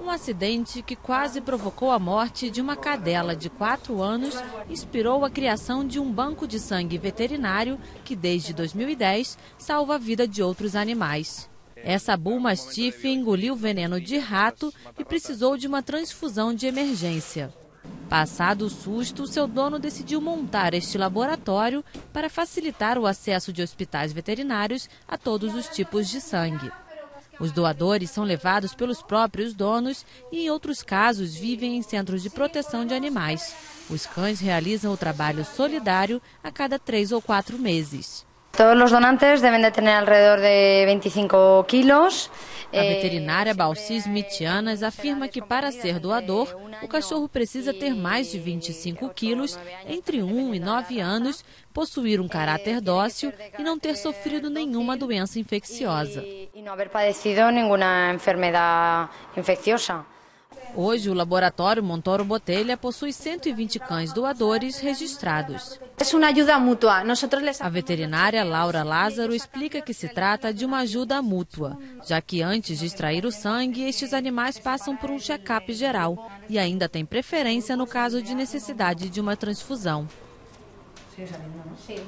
Um acidente que quase provocou a morte de uma cadela de 4 anos inspirou a criação de um banco de sangue veterinário que, desde 2010, salva a vida de outros animais. Essa bull mastiff engoliu veneno de rato e precisou de uma transfusão de emergência. Passado o susto, seu dono decidiu montar este laboratório para facilitar o acesso de hospitais veterinários a todos os tipos de sangue. Os doadores são levados pelos próprios donos e, em outros casos, vivem em centros de proteção de animais. Os cães realizam o trabalho solidário a cada três ou quatro meses. Todos os donantes devem de ter alrededor de 25 quilos. A veterinária Balcis Mitianas afirma que para ser doador, o cachorro precisa ter mais de 25 quilos, entre 1 e 9 anos, possuir um caráter dócil e não ter sofrido nenhuma doença infecciosa. Não haver padecido nenhuma enfermedade infecciosa. Hoje, o laboratório Montoro Botelha possui 120 cães doadores registrados. É uma ajuda mútua. A veterinária Laura Lázaro explica que se trata de uma ajuda mútua, já que antes de extrair o sangue, estes animais passam por um check-up geral e ainda tem preferência no caso de necessidade de uma transfusão. Sim.